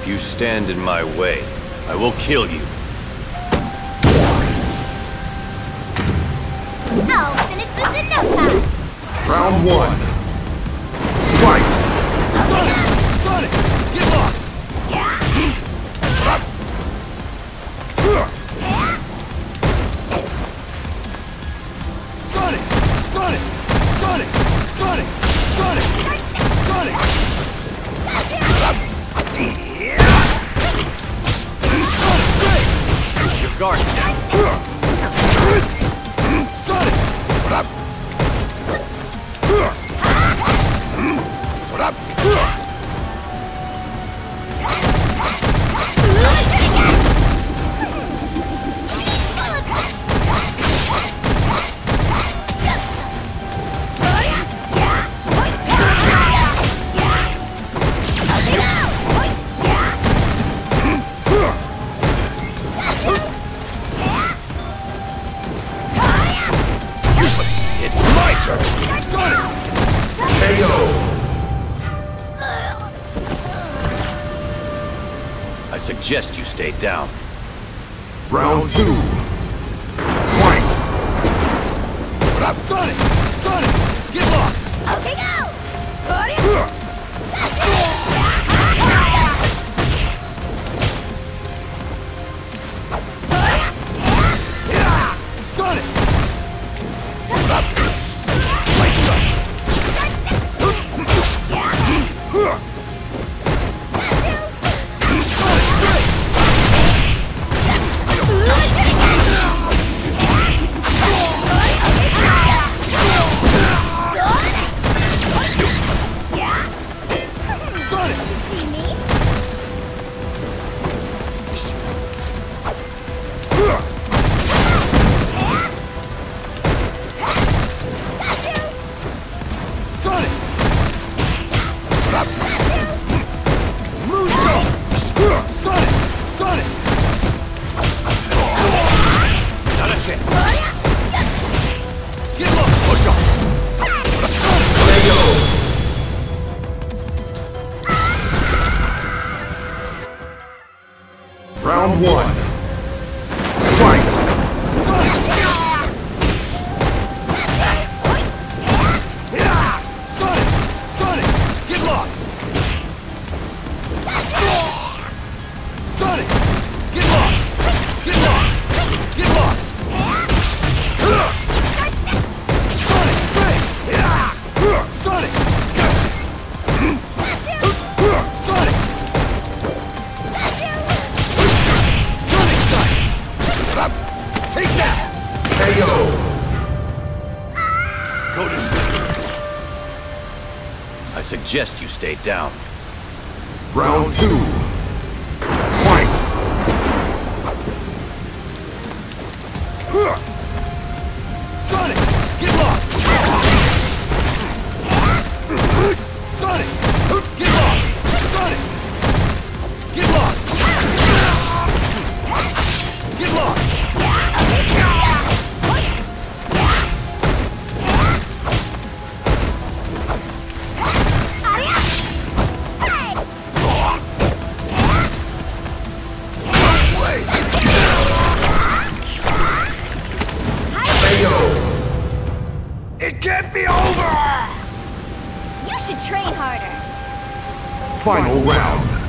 If you stand in my way, I will kill you. I'll finish this in no time. Round one. Fight! Sonic! Sonic! Get lost! Sonic! Sonic! Sonic! Sonic! Sonic! Sonic! Your guard down. Sonic! It's suggest you stay down. Round two. Fight! Sonic! Sonic! One. Go to sleep. I suggest you stay down. Round two. It can't be over! You should train harder. Final round.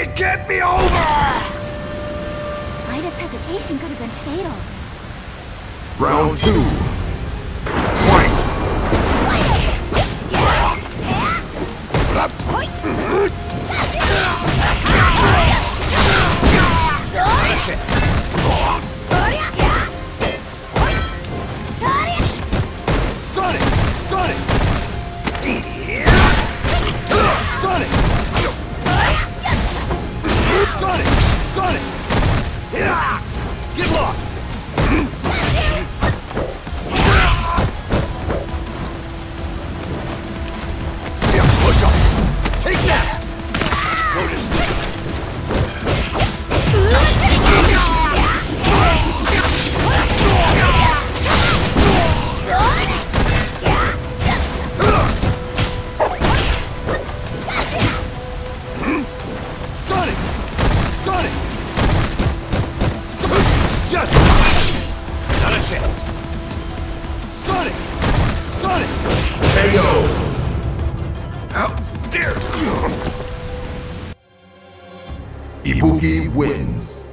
It can't be over! Slightest hesitation could have been fatal. Round two. Fight! Ibuki wins.